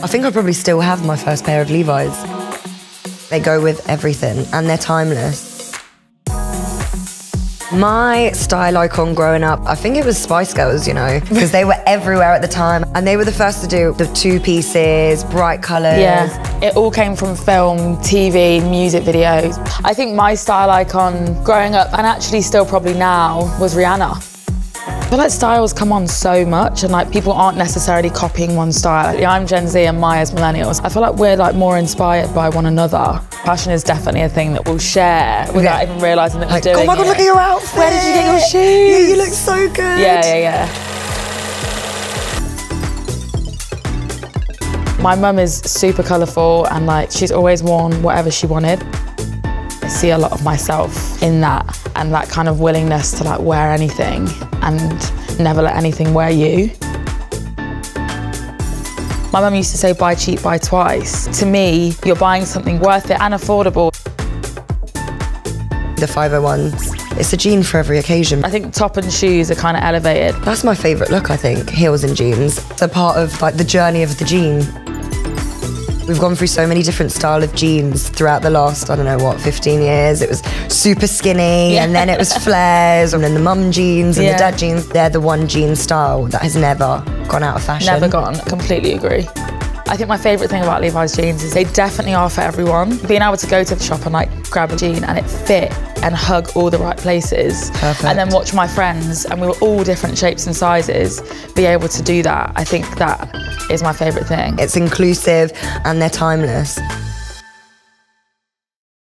I think I probably still have my first pair of Levi's. They go with everything and they're timeless. My style icon growing up, I think it was Spice Girls, you know, because they were everywhere at the time and they were the first to do the two pieces, bright colours. Yeah, it all came from film, TV, music videos. I think my style icon growing up, and actually still probably now, was Rihanna. I feel like styles come on so much and like people aren't necessarily copying one style. Like, I'm Gen Z and Maya's millennials. I feel like we're like more inspired by one another. Fashion is definitely a thing that we'll share without Yeah. even realising that Like, we're doing it. oh my god, it. look at your outfit. Where did you get your shoes? Yeah, you look so good. Yeah, yeah, yeah. My mum is super colourful and like she's always worn whatever she wanted. I see a lot of myself in that and that kind of willingness to like wear anything and never let anything wear you. My mum used to say buy cheap, buy twice. To me, you're buying something worth it and affordable. The 501s. It's a jean for every occasion. I think top and shoes are kind of elevated. That's my favourite look, I think, heels and jeans. A part of like the journey of the jean. We've gone through so many different style of jeans throughout the last, I don't know what, 15 years. It was super skinny Yeah. and then it was flares and then the mum jeans and Yeah. the dad jeans. They're the one jean style that has never gone out of fashion. Never gone. Completely agree. I think my favourite thing about Levi's jeans is they definitely are for everyone. Being able to go to the shop and like grab a jean and it fit and hug all the right places. Perfect. And then watch my friends, and we were all different shapes and sizes, be able to do that. I think that is my favourite thing. It's inclusive and they're timeless.